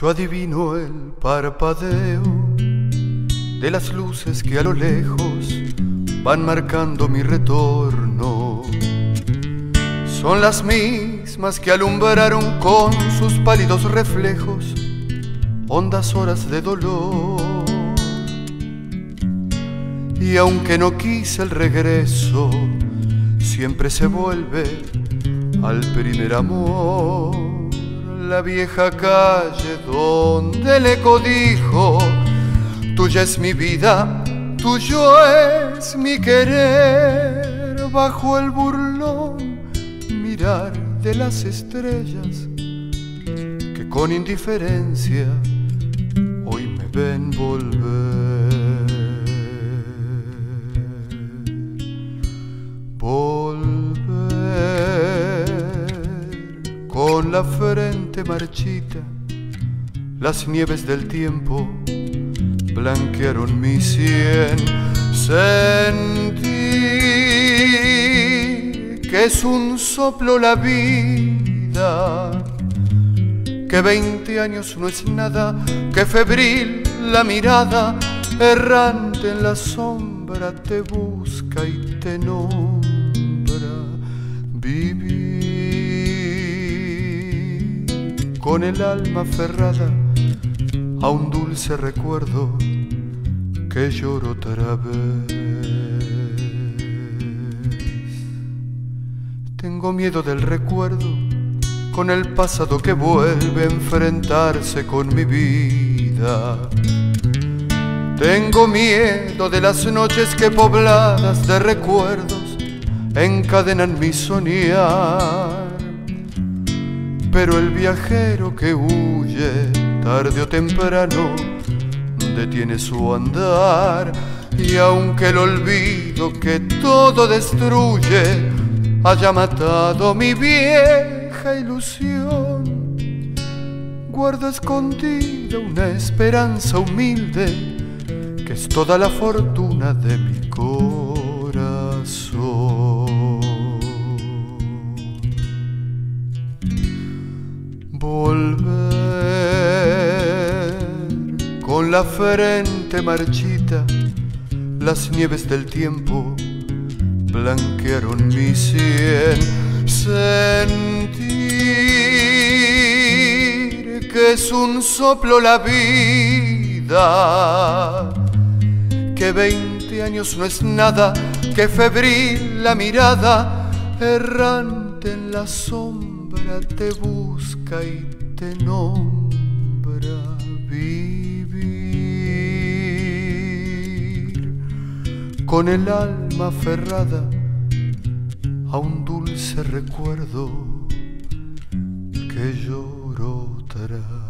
Yo adivino el parpadeo de las luces que a lo lejos van marcando mi retorno. Son las mismas que alumbraron con sus pálidos reflejos hondas horas de dolor. Y aunque no quise el regreso, siempre se vuelve al primer amor. La vieja calle donde el eco dijo, tuya es mi vida, tuyo es mi querer, bajo el burlón mirar de las estrellas que con indiferencia hoy me ven volver. Volver con la frente marchita, las nieves del tiempo blanquearon mi sien. Sentí que es un soplo la vida, que veinte años no es nada, que febril la mirada, errante en la sombra te busca y te nombra. Vivir con el alma aferrada a un dulce recuerdo que lloro otra vez. Tengo miedo del recuerdo con el pasado que vuelve a enfrentarse con mi vida. Tengo miedo de las noches que pobladas de recuerdos encadenan mi soñar. Pero el viajero que huye tarde o temprano detiene su andar y aunque el olvido que todo destruye haya matado mi vieja ilusión, guardo escondida una esperanza humilde que es toda la fortuna de mi corazón. Con la frente marchita, las nieves del tiempo blanquearon mi sien. Sentir que es un soplo la vida, que veinte años no es nada, que febril la mirada, errante en la sombra te busca y te nombra. Vivir con el alma aferrada a un dulce recuerdo que lloro tras.